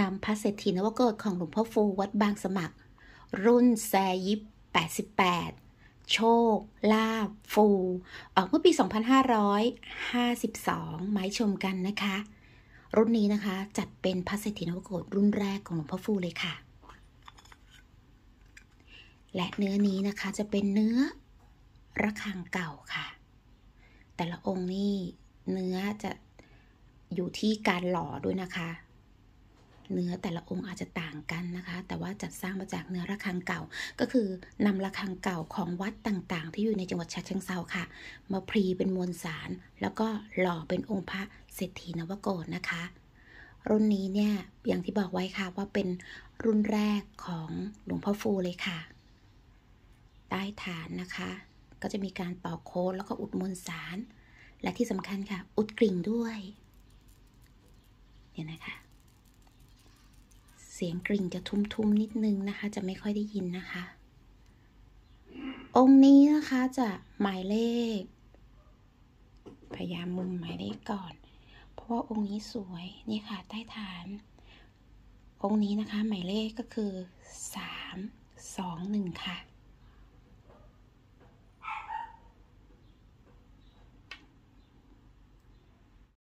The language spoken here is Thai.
นำพระเศรษฐีนวโกศของหลวงพ่อฟูวัดบางสมัคร รุ่นแซยิป88 โชค ลาบ ฟู ออกเมื่อปี 2552มาชมกันนะคะ รุ่นนี้นะคะจัดเป็นพระเศรษฐีนวโกศรุ่นแรกของหลวงพ่อฟูเลยค่ะ และเนื้อนี้นะคะจะเป็นเนื้อระฆังเก่าค่ะ แต่ละองค์นี่เนื้อจะอยู่ที่การหล่อด้วยนะคะ เนื้อแต่ละองค์อาจจะต่างกันนะคะ แต่ว่าจัดสร้างมาจากเนื้อระฆังเก่า ก็คือนำระฆังเก่าของวัดต่างๆ ที่อยู่ในจังหวัดฉะเชิงเทราค่ะ มาพรีเป็นมวลสาร แล้วก็หล่อเป็นองค์พระเศรษฐีนวโกศนะคะ รุ่นนี้เนี่ยอย่างที่บอกไว้ค่ะว่าเป็นรุ่นแรกของหลวงพ่อฟูเลยค่ะ ใต้ฐานนะคะ ก็จะมีการต่อโค้ดแล้วก็อุดมวลสาร และที่สำคัญค่ะ อุดกริ่งด้วย เนี่ยนะคะ เสียงกริ่งจะทุ้มๆนิดนึงนะคะ จะไม่ค่อยได้ยินนะคะ องค์นี้นะคะจะหมายเลข พยายามมุมหมายเลขก่อน เพราะว่าองค์นี้สวยนี่ค่ะใต้ฐาน องค์นี้นะคะหมายเลขก็คือ 3 2 1 ค่ะ